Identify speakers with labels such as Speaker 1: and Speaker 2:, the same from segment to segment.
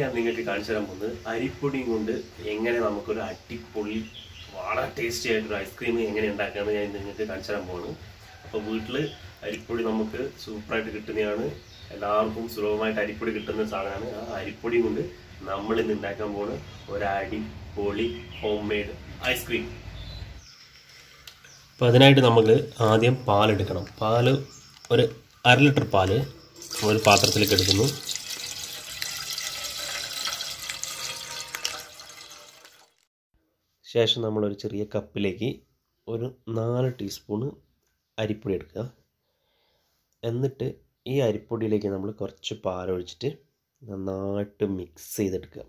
Speaker 1: ഞാൻ നിങ്ങൾക്ക് കാണിച്ചു തരാൻ പോകുന്നത് അരിപ്പൊടിയും കൊണ്ട് എങ്ങനെ നമുക്കൊരു അടിപൊളി വളരെ ടേസ്റ്റി ആയിട്ടൊരു ഐസ്ക്രീം എങ്ങനെ ഉണ്ടാക്കാമെന്ന് ഞാൻ നിങ്ങൾക്ക് കാണിച്ചു തരാൻ പോകുന്നു അപ്പോൾ വീട്ടിൽ അരിപ്പൊടി നമുക്ക് സൂപ്പറായിട്ട് കിട്ടുന്നതാണ്. എല്ലാവർക്കും സുലഭമായിട്ട് അരിപ്പൊടി കിട്ടുന്ന സാധനമാണ്. ആ അരിപ്പൊടി കൊണ്ട് നമ്മൾ ഇന്ന് ഉണ്ടാക്കാൻ പോകുന്ന ഒരു അടിപൊളി ഹോം മെയ്ഡ് ഐസ്ക്രീം അപ്പോൾ അതിനായിട്ട് നമ്മൾ ആദ്യം പാലെടുക്കണം. പാൽ ഒരു അര ലിറ്റർ പാൽ ഒരു പാത്രത്തിലേക്ക് എടുക്കുന്നു. ശേഷം നമ്മൾ ഒരു ചെറിയ കപ്പിലേക്ക് ഒരു നാല് ടീസ്പൂണ് അരിപ്പൊടി എടുക്കുക. എന്നിട്ട് ഈ അരിപ്പൊടിയിലേക്ക് നമ്മൾ കുറച്ച് പാലൊഴിച്ചിട്ട് നന്നായിട്ട് മിക്സ് ചെയ്തെടുക്കുക.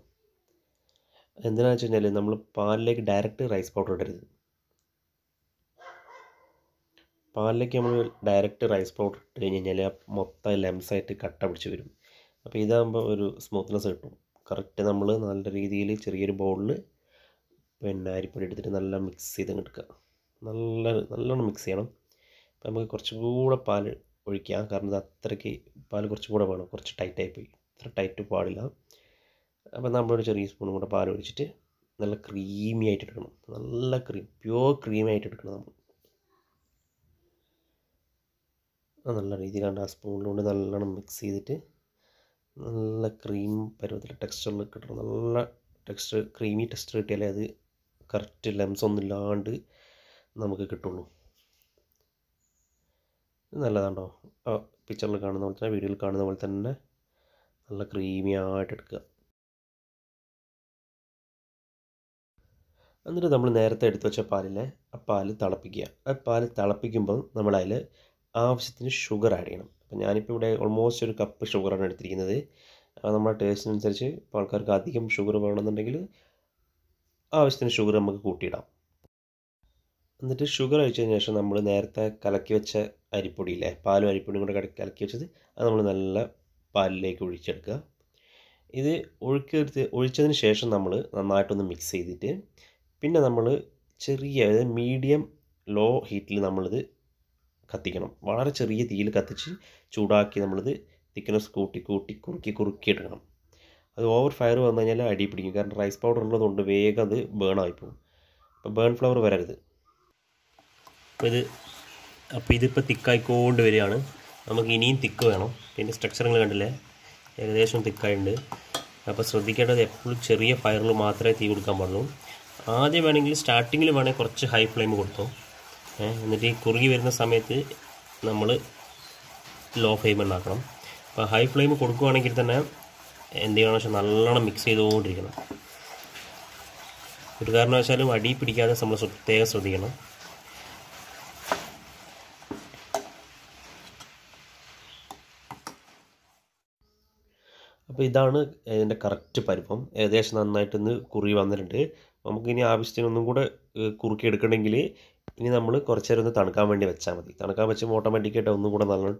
Speaker 1: എന്തിനാണെന്ന് വെച്ച് കഴിഞ്ഞാൽ നമ്മൾ പാലിലേക്ക് ഡയറക്റ്റ് റൈസ് പൗഡർ ഇടരുത്. പാലിലേക്ക് നമ്മൾ ഡയറക്റ്റ് റൈസ് പൗഡർ ഇട്ട് കഴിഞ്ഞ് കഴിഞ്ഞാൽ മൊത്തം ലെംസായിട്ട് കട്ട പിടിച്ച് വരും. അപ്പോൾ ഇതാകുമ്പോൾ ഒരു സ്മൂത്ത്നെസ് കിട്ടും. കറക്റ്റ് നമ്മൾ നല്ല രീതിയിൽ ചെറിയൊരു ബൗളിൽ പിന്നെ അരിപ്പൊടി എടുത്തിട്ട് നല്ല മിക്സ് ചെയ്ത് എടുക്കുക. നല്ല നല്ലോണം മിക്സ് ചെയ്യണം. അപ്പോൾ നമുക്ക് കുറച്ചും കൂടെ പാൽ ഒഴിക്കാം. കാരണം ഇത് അത്രയ്ക്ക് പാൽ കുറച്ചും കൂടെ വേണം. കുറച്ച് ടൈറ്റായി പോയി ഇത്ര ടൈറ്റ് പാടില്ല. അപ്പോൾ നമ്മളൊരു ചെറിയ സ്പൂണും കൂടെ പാൽ ഒഴിച്ചിട്ട് നല്ല ക്രീമി ആയിട്ട് എടുക്കണം. നല്ല ക്രീം പ്യുവർ ക്രീമി ആയിട്ട് എടുക്കണം നമ്മൾ. നല്ല രീതിയിലാണ് ആ സ്പൂണിലുകൊണ്ട് നല്ലോണം മിക്സ് ചെയ്തിട്ട് നല്ല ക്രീം പരുവത്തിൽ ടെക്സ്ചറിൽ കിട്ടണം. നല്ല ടെക്സ്ചർ ക്രീമി ടെക്സ്ചർ കിട്ടിയാലേ അത് കറക്റ്റ് ലെംസ് ഒന്നും ഇല്ലാണ്ട് നമുക്ക് കിട്ടുള്ളൂ. നല്ലതാണ്ടോ ആ പിക്ചറിൽ കാണുന്ന പോലെ തന്നെ വീഡിയോയിൽ കാണുന്ന പോലെ തന്നെ നല്ല ക്രീമി ആയിട്ട് എടുക്കുക. എന്നിട്ട് നമ്മൾ നേരത്തെ എടുത്തു വെച്ച പാലിലെ ആ പാൽ തിളപ്പിക്കുക. ആ പാൽ തിളപ്പിക്കുമ്പോൾ നമ്മളതിൽ ആവശ്യത്തിന് ഷുഗർ ആഡ് ചെയ്യണം. അപ്പം ഞാനിപ്പോൾ ഇവിടെ ഓൾമോസ്റ്റ് ഒരു കപ്പ് ഷുഗറാണ് എടുത്തിരിക്കുന്നത്. നമ്മുടെ ടേസ്റ്റിനനുസരിച്ച് ഇപ്പോൾ ആൾക്കാർക്ക് അധികം ഷുഗർ വേണമെന്നുണ്ടെങ്കിൽ ആവശ്യത്തിന് ഷുഗർ നമുക്ക് കൂട്ടിയിടാം. എന്നിട്ട് ഷുഗർ ഒഴിച്ചതിന് ശേഷം നമ്മൾ നേരത്തെ കലക്കി വെച്ച അരിപ്പൊടിയില്ലേ പാലും അരിപ്പൊടിയും കൂടെ കലക്കി വെച്ചത് അത് നമ്മൾ നല്ല പാലിലേക്ക് ഒഴിച്ചെടുക്കുക. ഇത് ഒഴുക്കെടുത്ത് ഒഴിച്ചതിന് ശേഷം നമ്മൾ നന്നായിട്ടൊന്ന് മിക്സ് ചെയ്തിട്ട് പിന്നെ നമ്മൾ ചെറിയ അതായത് മീഡിയം ലോ ഹീറ്റിൽ നമ്മളിത് കത്തിക്കണം. വളരെ ചെറിയ തീയിൽ കത്തിച്ച് ചൂടാക്കി നമ്മളിത് തിക്കനസ് കൂട്ടി കൂട്ടി കുറുക്കി കുറുക്കി എടുക്കണം അത് ഓവർ ഫയർ വന്നു കഴിഞ്ഞാൽ അടി പിടിക്കും. കാരണം റൈസ് പൗഡർ ഉള്ളതുകൊണ്ട് വേഗം അത് ബേൺ ആയിപ്പോകും അപ്പോൾ ബേൺ ഫ്ലവർ വരരുത്. അപ്പോൾ ഇത് അപ്പോൾ ഇതിപ്പോൾ തിക്കായിക്കൊണ്ട് വരികയാണ്. നമുക്ക് ഇനിയും തിക്ക് വേണം. പിന്നെ സ്ട്രക്ചറുകൾ കണ്ടില്ലേ? ഏകദേശം തിക്കായിട്ടുണ്ട് അപ്പോൾ ശ്രദ്ധിക്കേണ്ടത് എപ്പോഴും ചെറിയ ഫയറിൽ മാത്രമേ തീ കൊടുക്കാൻ പാടുള്ളൂ. ആദ്യം വേണമെങ്കിൽ സ്റ്റാർട്ടിങ്ങിൽ വേണമെങ്കിൽ കുറച്ച് ഹൈ ഫ്ലെയിം കൊടുത്തോ. എന്നിട്ട് ഈ കുറുകി വരുന്ന സമയത്ത് നമ്മൾ ലോ ഫ്ലെയിം ഉണ്ടാക്കണം. അപ്പോൾ ഹൈ ഫ്ലെയിം കൊടുക്കുകയാണെങ്കിൽ തന്നെ എന്ത് ചെയ്യണമെന്ന് വെച്ചാൽ നല്ലോണം മിക്സ് ചെയ്തുകൊണ്ടിരിക്കണം. ഒരു കാരണവശാലും അടി പിടിക്കാതെ നമ്മൾ പ്രത്യേകം ശ്രദ്ധിക്കണം. അപ്പോൾ ഇതാണ് ഇതിന്റെ കറക്റ്റ് പരിപ്പം ഏകദേശം നന്നായിട്ടൊന്ന് കുറി വന്നിട്ടുണ്ട്. നമുക്കിനി ആവശ്യത്തിനൊന്നും കൂടെ കുറുക്കി എടുക്കണമെങ്കിൽ ഇനി നമ്മൾ കുറച്ച് നേരം ഒന്ന് തണുക്കാൻ വേണ്ടി വെച്ചാൽ മതി. തണുക്കാൻ വെച്ചുമ്പോൾ ഓട്ടോമാറ്റിക്കായിട്ട് ഒന്നും കൂടെ നല്ല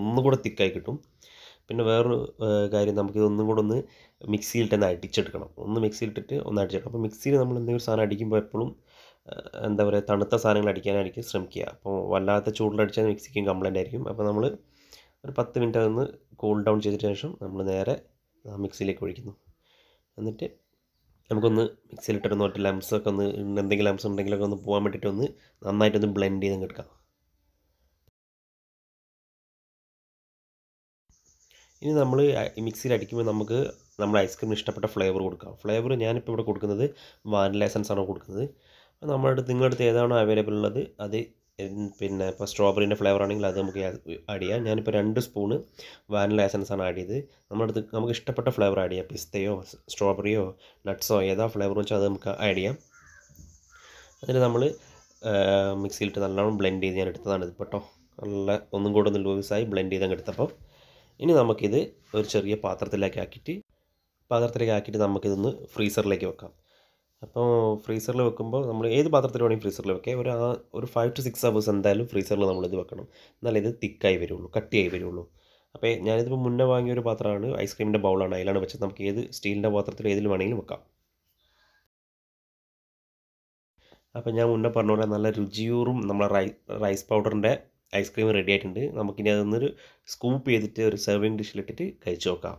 Speaker 1: ഒന്നും കൂടെ തിക്കായി കിട്ടും. പിന്നെ വേറൊരു കാര്യം നമുക്കിത് ഒന്നും കൂടെ ഒന്ന് മിക്സിയിലിട്ട് അടിച്ചെടുക്കണം. ഒന്ന് മിക്സിയിലിട്ടിട്ട് ഒന്ന് അടിച്ചെടുക്കണം. അപ്പോൾ മിക്സിയിൽ നമ്മൾ എന്തെങ്കിലും സാധനം അടിക്കുമ്പോൾ എപ്പോഴും എന്താ പറയുക തണുത്ത സാധനങ്ങൾ അടിക്കാനായിരിക്കും ശ്രമിക്കുക. അപ്പോൾ വല്ലാത്ത ചൂടിലടിച്ചാൽ മിക്സിക്കും കംപ്ലൈന്റ് ആയിരിക്കും. അപ്പോൾ നമ്മൾ ഒരു പത്ത് മിനിറ്റ് അതൊന്ന് കൂൾ ഡൗൺ ചെയ്തതിന് ശേഷം നമ്മൾ നേരെ മിക്സിയിലേക്ക് ഒഴിക്കുന്നു. എന്നിട്ട് നമുക്കൊന്ന് മിക്സിയിലിട്ടൊരു നോട്ട് ലംസൊക്കെ ഒന്ന് എന്തെങ്കിലും ലംസ് ഉണ്ടെങ്കിലൊക്കെ ഒന്ന് പോകാൻ വേണ്ടിയിട്ട് ഒന്ന് നന്നായിട്ടൊന്ന് ബ്ലെൻഡ് ചെയ്ത് എടുക്കാം. ഇനി നമ്മൾ മിക്സിയിൽ അടിക്കുമ്പോൾ നമുക്ക് നമ്മൾ ഐസ്ക്രീമിന് ഇഷ്ടപ്പെട്ട ഫ്ലേവർ കൊടുക്കാം. ഫ്ലേവർ ഞാനിപ്പോൾ ഇവിടെ കൊടുക്കുന്നത് വാനില എസൻസ് ആണ് കൊടുക്കുന്നത്. നമ്മുടെ അടുത്ത് നിങ്ങളുടെ അടുത്ത് ഏതാണോ അവൈലബിൾ ഉള്ളത് അത് പിന്നെ ഇപ്പോൾ സ്ട്രോബെറിന്റെ ഫ്ലേവർ ആണെങ്കിൽ അത് നമുക്ക് ആഡ് ചെയ്യാം. ഞാനിപ്പോൾ രണ്ട് സ്പൂണ് വാനില എസൻസ് ആണ് ആഡ് ചെയ്ത് നമ്മുടെ അടുത്ത് നമുക്ക് ഇഷ്ടപ്പെട്ട ഫ്ലേവർ ആഡ് ചെയ്യാം. പിസ്തയോ സ്ട്രോബെറിയോ നട്ട്സോ ഏതാ ഫ്ലേവർ വെച്ചാൽ അത് നമുക്ക് ആഡ് ചെയ്യാം. അതിന് നമ്മൾ മിക്സിയിലിട്ട് നല്ലോണം ബ്ലെൻഡ് ചെയ്ത് ഞാൻ എടുത്തതാണ് ഇത് കേട്ടോ നല്ല ഒന്നും കൂടെ ഒന്ന് ലൂസായി ബ്ലെൻഡ് ചെയ്ത് അങ്ങ് എടുത്തപ്പോൾ ഇനി നമുക്കിത് ഒരു ചെറിയ പാത്രത്തിലേക്ക് ആക്കിയിട്ട് പാത്രത്തിലേക്ക് ആക്കിയിട്ട് നമുക്കിതൊന്ന് ഫ്രീസറിലേക്ക് വെക്കാം. അപ്പോൾ ഫ്രീസറിൽ വെക്കുമ്പോൾ നമ്മൾ ഏത് പാത്രത്തിൽ വേണമെങ്കിൽ ഫ്രീസറിൽ വെക്കാം. ഒരു ഒരു ഫൈവ് ടു സിക്സ് അവേഴ്സ് എന്തായാലും ഫ്രീസറിൽ നമ്മളിത് വെക്കണം. എന്നാലേ ഇത് തിക്കായി വരുള്ളൂ കട്ടിയായി വരുള്ളൂ. അപ്പോൾ ഞാനിതിപ്പോൾ മുന്നേ വാങ്ങിയ ഒരു പാത്രമാണ് ഐസ്ക്രീമിന്റെ ബൗളാണ് അതിലാണ് വെച്ചത്. നമുക്ക് ഏത് സ്റ്റീലിന്റെ പാത്രത്തിൽ ഏതിൽ വേണമെങ്കിലും വെക്കാം. അപ്പോൾ ഞാൻ മുന്നേ പറഞ്ഞ പോലെ നല്ല രുചിയൂറും നമ്മളെ റൈ റൈസ് പൗഡറിന്റെ ഐസ്ക്രീം റെഡി ആയിട്ടുണ്ട്. നമുക്കിനി അതൊന്നൊരു സ്കൂപ്പ് ചെയ്തിട്ട് ഒരു സെർവിങ് ഡിഷിലിട്ടിട്ട് കഴിച്ചു നോക്കാം.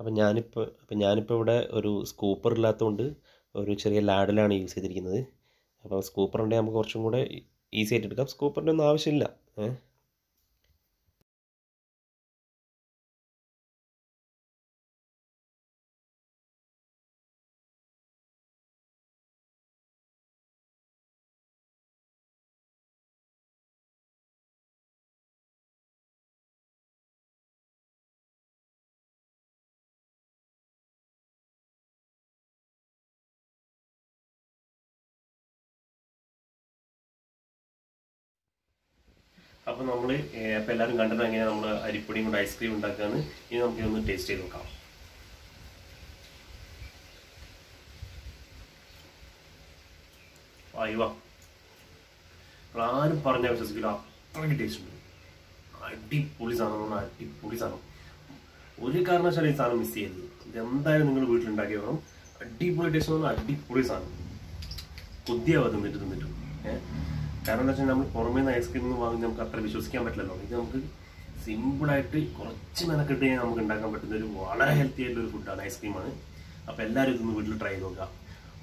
Speaker 1: അപ്പം ഞാനിപ്പോൾ അപ്പം ഞാനിപ്പോൾ ഇവിടെ ഒരു സ്കൂപ്പർ ഇല്ലാത്തതുകൊണ്ട് ഒരു ചെറിയ ലാഡിലാണ് യൂസ് ചെയ്തിരിക്കുന്നത്. അപ്പോൾ സ്കൂപ്പർ ഉണ്ടെങ്കിൽ നമുക്ക് കുറച്ചും കൂടെ e-, ഈസി ആയിട്ട് എടുക്കാം. സ്കൂപ്പറിന്റെ ഒന്നും ആവശ്യമില്ല. ഏ? അപ്പോൾ നമ്മൾ അപ്പോൾ എല്ലാവരും കണ്ടത് എങ്ങനെയാണ് നമ്മൾ അരിപ്പൊടിയും കൊണ്ട് ഐസ്ക്രീം ഉണ്ടാക്കുകയെന്ന് ഇനി നമുക്ക് ഒന്ന് ടേസ്റ്റ് ചെയ്ത് നോക്കാം. ആരും പറഞ്ഞാൽ വിശ്വസിക്കില്ല അത്രയ്ക്ക് ടേസ്റ്റ് ഉണ്ട്. അടിപൊളി സാധനം അടിപൊളി സാധനം. ഒരു കാരണവശാലും ഈ സാധനം മിസ് ചെയ്യരുത്. ഇത് എന്തായാലും നിങ്ങൾ വീട്ടിലുണ്ടാക്കി വേണം. അടിപൊളി ടേസ്റ്റ് അടിപൊളി സാധനം. കൊതിയാവാതെ തിന്നിട്ട് തിന്നിട്ട്. ഏഹ് കാരണം എന്താ വെച്ചാൽ നമ്മൾ പുറമേ നിന്ന് ഐസ്ക്രീം ഒന്നും വാങ്ങി നമുക്ക് അത്ര വിശ്വസിക്കാൻ പറ്റില്ലല്ലോ. ഇത് നമുക്ക് സിമ്പിളായിട്ട് കുറച്ച് മെനക്കെട്ട് കഴിഞ്ഞാൽ നമുക്ക് ഉണ്ടാക്കാൻ പറ്റുന്ന ഒരു വളരെ ഹെൽത്തി ആയിട്ടുള്ള ഒരു ഫുഡാണ് ഐസ്ക്രീമാണ് അപ്പോൾ എല്ലാവരും ഇതൊന്ന് വീട്ടിൽ ട്രൈ ചെയ്ത് നോക്കുക.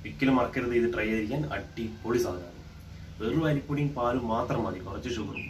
Speaker 1: ഒരിക്കലും മറക്കരുത് ഇത് ട്രൈ ചെയ്തിരിക്കാൻ അടിപൊളി സാധനമാണ്. വെറും അരിപ്പൊടിയും പാലും മാത്രം മതി. കുറച്ച് ഷുഗറും